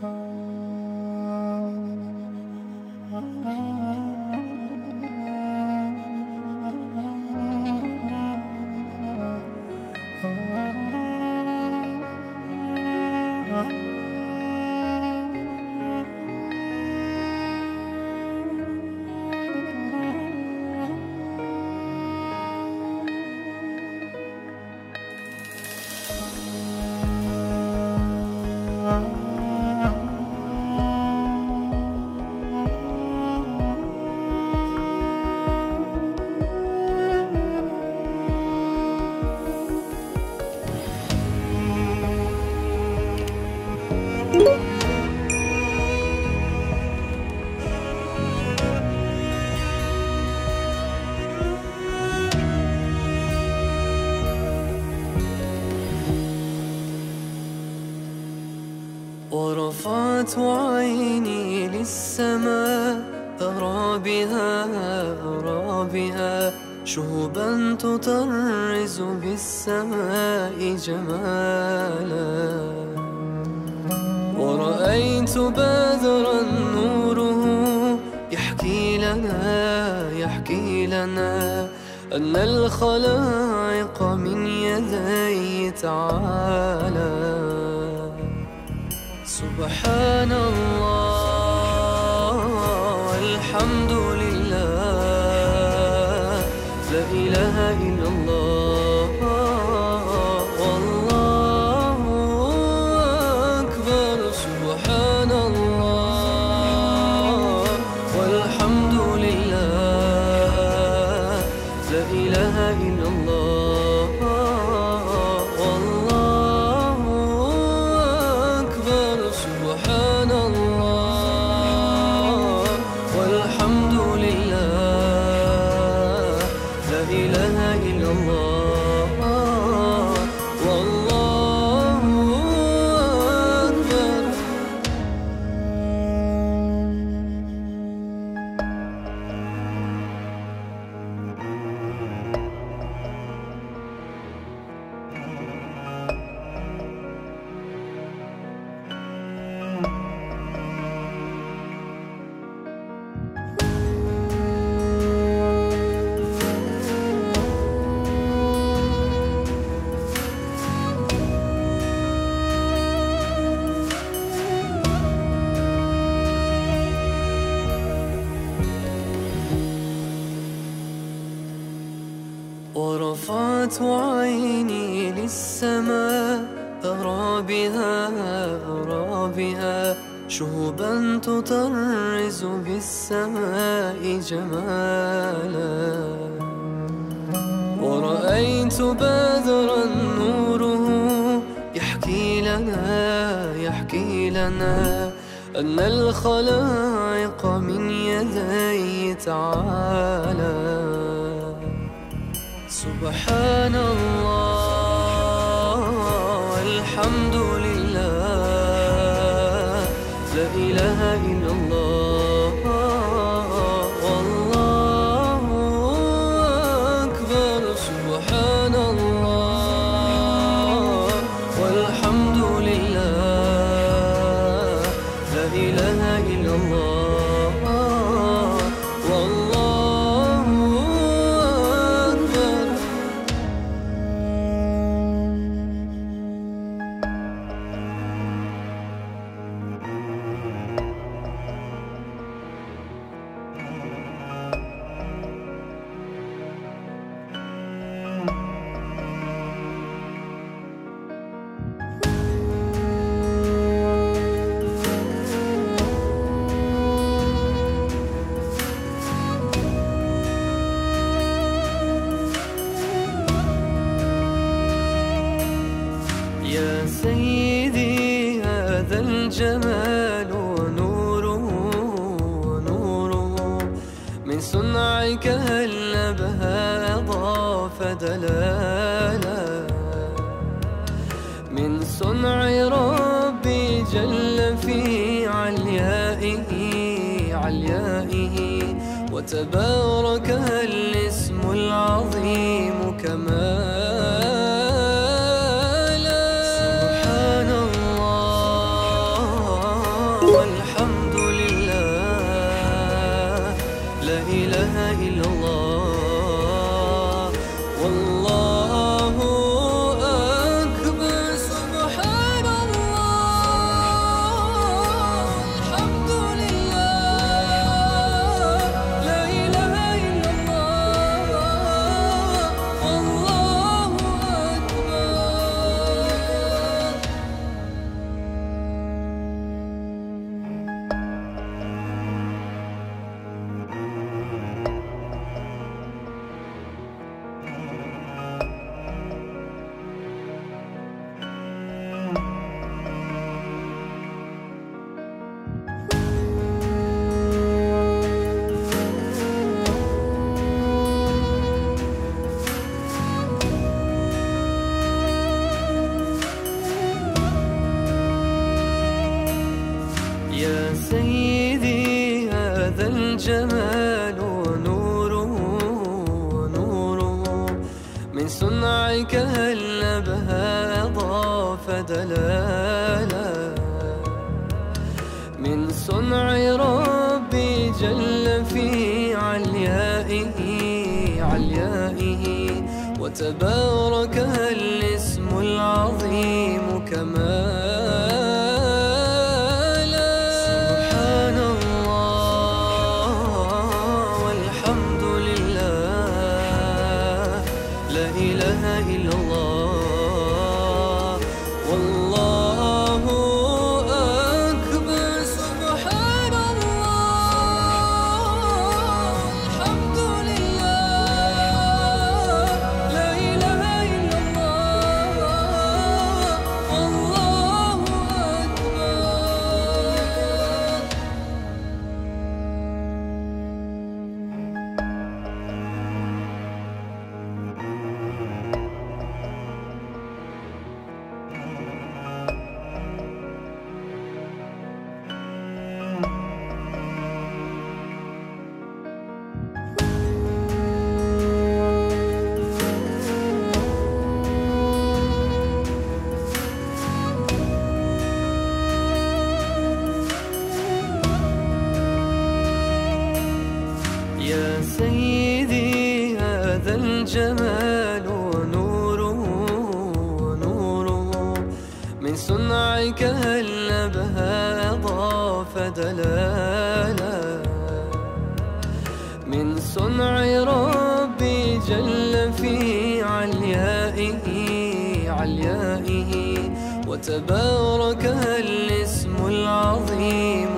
Oh. ورفعت عيني للسماء أرى بها أرى بها شهبا تطرز بالسماء جمالا. ورأيت بدرا نوره يحكي لنا يحكي لنا أن الخلائق من يدي تعالى. سبحان الله والحمد لله لا إله إلا الله. ورفعت عيني للسماء أرى بها أرى بها شهبا تطرز بالسماء جمالا. ورأيت بدرا نوره يحكي لنا يحكي لنا أن الخلائق من يدي تعالى. سبحان الله. صنعك هل نبها أضاف دلالا من صنع ربي جل في عليائه عليائه. وتبارك الاسم العظيم كمالا صنعك هل نبها أضاف دلالا. من صنع ربي جل في عليائه عليائه. وتبارك الاسم العظيم كمالا الجمال ونوره ونوره. من صنعك هل نبها أضاف دلالا؟ من صنع ربي جل في عليائه عليائه. وتبارك الاسم العظيم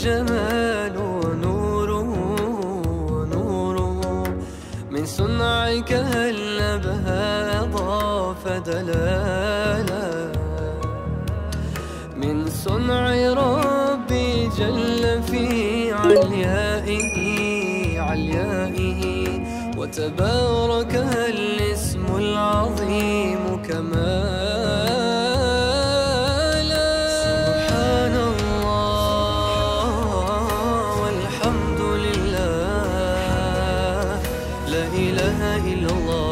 الجمال ونوره ونوره. من صنعك هل نبها أضاف دلالا؟ من صنع ربي جل في عليائه عليائه. وتبارك الاسم العظيم كمالا إله إلا الله.